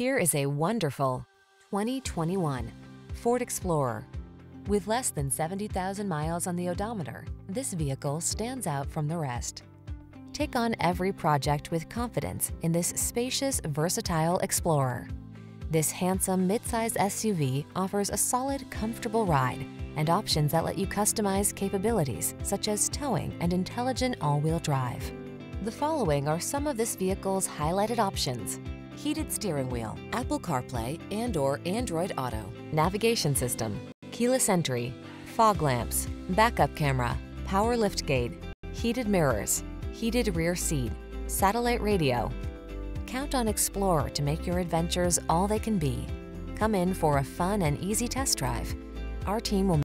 Here is a wonderful 2021 Ford Explorer. With less than 70,000 miles on the odometer, this vehicle stands out from the rest. Take on every project with confidence in this spacious, versatile Explorer. This handsome midsize SUV offers a solid, comfortable ride and options that let you customize capabilities such as towing and intelligent all-wheel drive. The following are some of this vehicle's highlighted options. Heated steering wheel, Apple CarPlay and or Android Auto, navigation system, keyless entry, fog lamps, backup camera, power liftgate, heated mirrors, heated rear seat, satellite radio. Count on Explorer to make your adventures all they can be. Come in for a fun and easy test drive. Our team will